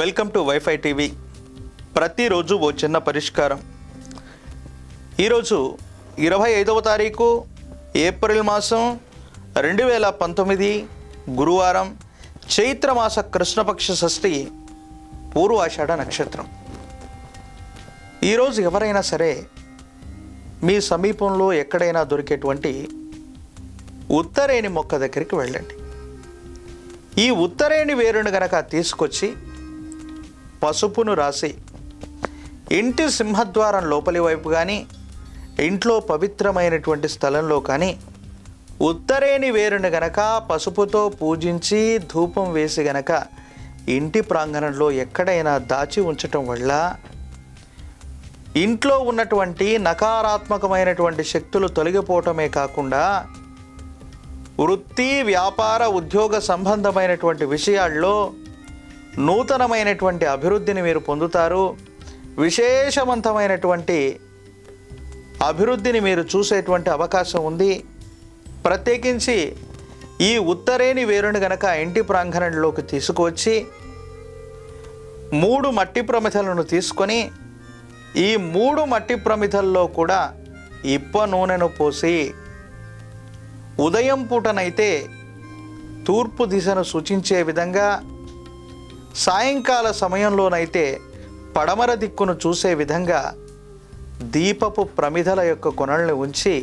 Welcome to WiFi TV. ప్రతిరోజు ఓ చిన్న పరిష్కారం. ఈరోజు ఇరవై ఐదవ తారీఖు ఏప్రిల్ మాసం రెండు వేల పంతొమ్మిది గురువారం చైత్రమాస కృష్ణపక్ష షష్ఠి పూర్వాషాఢ నక్షత్రం. ఈరోజు ఎవరైనా సరే మీ సమీపంలో ఎక్కడైనా దొరికేటువంటి ఉత్తరేణి మొక్క దగ్గరికి వెళ్ళండి. ఈ ఉత్తరేణి వేరుని గనక తీసుకొచ్చి పసుపును రాసి ఇంటి సింహద్వారం లోపలి వైపు కానీ ఇంట్లో పవిత్రమైనటువంటి స్థలంలో కానీ ఉత్తరేణి వేరుని గనక పసుపుతో పూజించి ధూపం వేసి గనక ఇంటి ప్రాంగణంలో ఎక్కడైనా దాచి ఉంచటం వల్ల ఇంట్లో ఉన్నటువంటి నకారాత్మకమైనటువంటి శక్తులు తొలగిపోవటమే కాకుండా వృత్తి వ్యాపార ఉద్యోగ సంబంధమైనటువంటి విషయాల్లో నూతనమైనటువంటి అభివృద్ధిని మీరు పొందుతారు. విశేషవంతమైనటువంటి అభివృద్ధిని మీరు చూసేటువంటి అవకాశం ఉంది. ప్రత్యేకించి ఈ ఉత్తరేణి వేరుని గనక ఇంటి ప్రాంగణంలోకి తీసుకువచ్చి మూడు మట్టి ప్రమిథలను తీసుకొని ఈ మూడు మట్టి ప్రమిథల్లో కూడా ఇప్ప నూనెను పోసి ఉదయం పూటనైతే తూర్పు దిశను సూచించే విధంగా సాయంకాల సమయంలోనైతే పడమర దిక్కును చూసే విధంగా దీపపు ప్రమిదల యొక్క కొనల్ని ఉంచి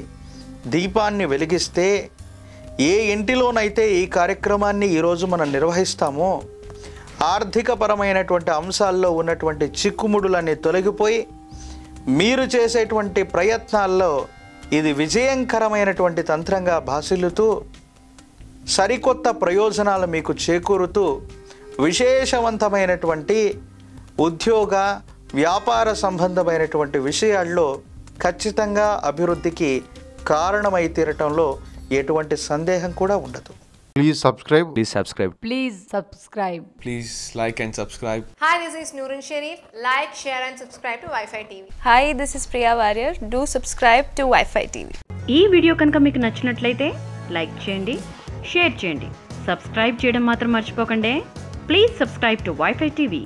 దీపాన్ని వెలిగిస్తే ఏ ఇంటిలోనైతే ఈ కార్యక్రమాన్ని ఈరోజు మనం నిర్వహిస్తామో ఆర్థికపరమైనటువంటి అంశాల్లో ఉన్నటువంటి చిక్కుముడులన్నీ తొలగిపోయి మీరు చేసేటువంటి ప్రయత్నాల్లో ఇది విజయంకరమైనటువంటి తంత్రంగా భాసిల్లుతూ సరికొత్త ప్రయోజనాలు మీకు చేకూరుతూ విశేషవంతమైనటువంటి ఉద్యోగ వ్యాపార సంబంధమైనటువంటి విషయాల్లో ఖచ్చితంగా అభివృద్ధికి కారణమై తీరటంలో ఎటువంటి సందేహం కూడా ఉండదు. Please subscribe. Please subscribe. Please subscribe. Please like and subscribe. Hi, this is Nurun Sharif. Like, share, and subscribe to Wi Fi TV. Hi, this is Priya Warrior. Do subscribe to Wi-Fi TV. ఈ video కనుక మీకు నచ్చినట్లయితే like చేయండి share చేయండి subscribe చేయడం మాత్రం మర్చిపోకండి please subscribe to WiFi TV